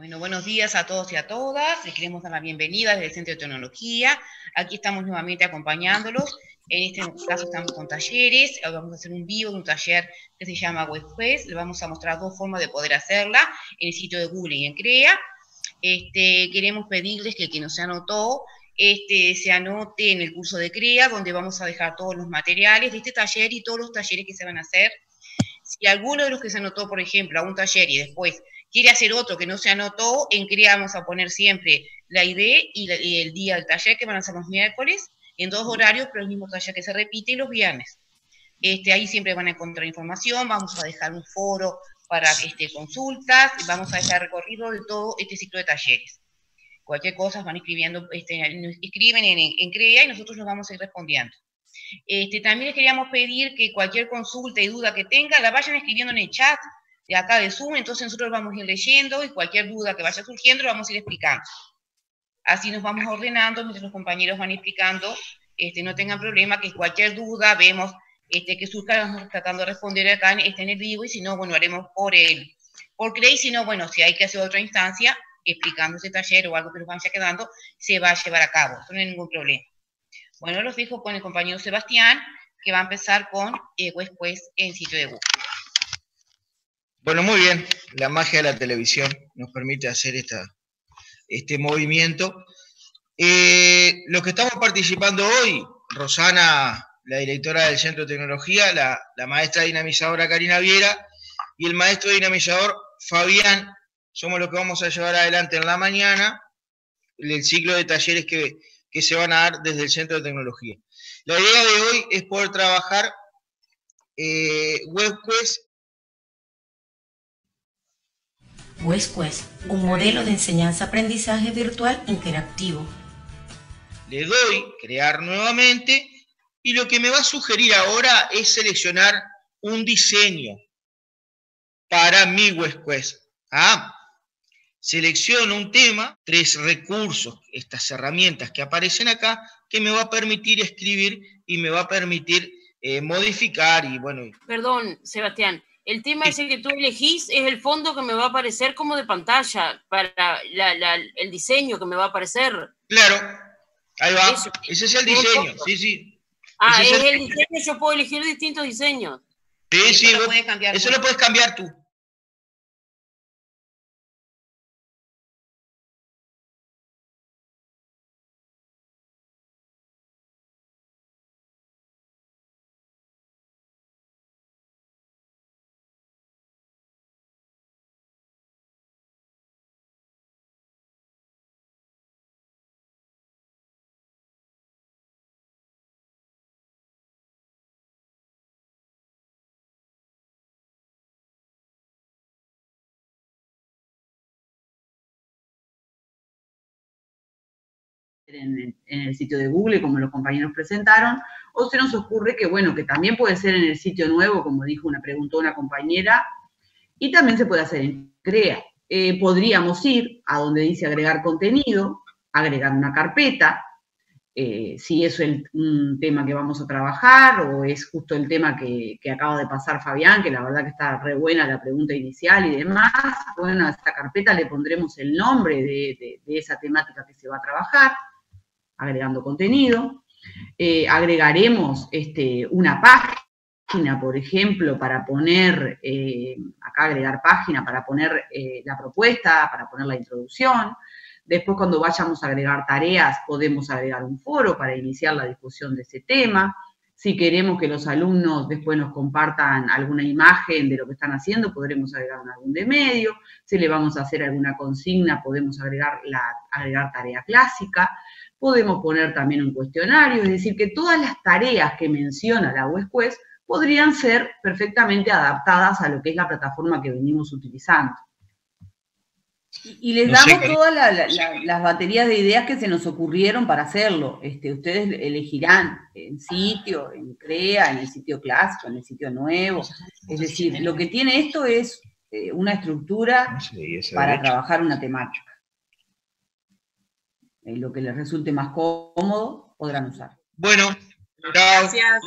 Bueno, buenos días a todos y a todas. Les queremos dar la bienvenida desde el Centro de Tecnología. Aquí estamos nuevamente acompañándolos. En este caso estamos con talleres. Vamos a hacer un vivo de un taller que se llama WebQuest. Les vamos a mostrar dos formas de poder hacerla en el sitio de Google y en CREA. Este, queremos pedirles que el que no se anotó este, se anote en el curso de CREA, donde vamos a dejar todos los materiales de este taller y todos los talleres que se van a hacer. Si alguno de los que se anotó, por ejemplo, a un taller y después quiere hacer otro que no se anotó, en CREA vamos a poner siempre la ID y, el día del taller, que van a ser los miércoles, en dos horarios, pero el mismo taller que se repite, y los viernes. Este, ahí siempre van a encontrar información, vamos a dejar un foro para este, consultas, vamos a dejar recorrido de todo este ciclo de talleres. Cualquier cosa van escribiendo, este, escriben en, en, CREA y nosotros nos vamos a ir respondiendo. Este, también les queríamos pedir que cualquier consulta y duda que tengan la vayan escribiendo en el chat de acá de Zoom, entonces nosotros vamos a ir leyendo y cualquier duda que vaya surgiendo lo vamos a ir explicando. Así nos vamos ordenando mientras los compañeros van explicando, este, no tengan problema, que cualquier duda vemos este, que surja, vamos tratando de responder acá este, en el vivo, y si no, bueno, haremos por el, por Cray, si no, bueno, si hay que hacer otra instancia, explicando ese taller o algo que nos vaya quedando, se va a llevar a cabo, no hay ningún problema. Bueno, los dejo con el compañero Sebastián, que va a empezar con eh, después en sitio de Google. Bueno, muy bien. La magia de la televisión nos permite hacer este movimiento. Eh, los que estamos participando hoy, Rosana, la directora del Centro de Tecnología, la, maestra dinamizadora Karina Viera y el maestro dinamizador Fabián, somos los que vamos a llevar adelante en la mañana el ciclo de talleres que, se van a dar desde el Centro de Tecnología. La idea de hoy es poder trabajar eh, WebQuest WestQuest, un modelo de enseñanza-aprendizaje virtual interactivo. Le doy crear nuevamente y lo que me va a sugerir ahora es seleccionar un diseño para mi WestQuest. Ah, selecciono un tema, tres recursos, estas herramientas que aparecen acá, que me va a permitir escribir y me va a permitir eh, modificar y bueno. Perdón, Sebastián, el tema ese que tú elegís es el fondo que me va a aparecer como de pantalla para el diseño que me va a aparecer. Claro, ahí va. ese es el diseño, sí, sí. Ah, es, el... diseño, yo puedo elegir distintos diseños. Sí, sí, eso lo puedes cambiar tú. En, el sitio de Google, como los compañeros presentaron, o se nos ocurre que, bueno, que también puede ser en el sitio nuevo, como dijo una, preguntó una compañera, y también se puede hacer en CREA. Eh, podríamos ir a donde dice agregar contenido, agregar una carpeta, eh, si es un tema que vamos a trabajar o es justo el tema que, acaba de pasar Fabián, que la verdad que está re buena la pregunta inicial y demás. Bueno, a esta carpeta le pondremos el nombre de esa temática que se va a trabajar agregando contenido. Eh, agregaremos este, una página, por ejemplo, para poner, eh, acá agregar página, para poner eh, la propuesta, para poner la introducción. Después, cuando vayamos a agregar tareas, podemos agregar un foro para iniciar la discusión de ese tema. Si queremos que los alumnos después nos compartan alguna imagen de lo que están haciendo, podremos agregar un álbum de medio. Si le vamos a hacer alguna consigna, podemos agregar, la, agregar tarea clásica. Podemos poner también un cuestionario, es decir, que todas las tareas que menciona la WebQuest podrían ser perfectamente adaptadas a lo que es la plataforma que venimos utilizando. Y, les damos todas las baterías de ideas que se nos ocurrieron para hacerlo. Este, ustedes elegirán en sitio, en CREA, en el sitio clásico, en el sitio nuevo. Es decir, lo que tiene esto es eh, una estructura para trabajar una temática. Eh, lo que les resulte más cómodo, podrán usar. Bueno, gracias.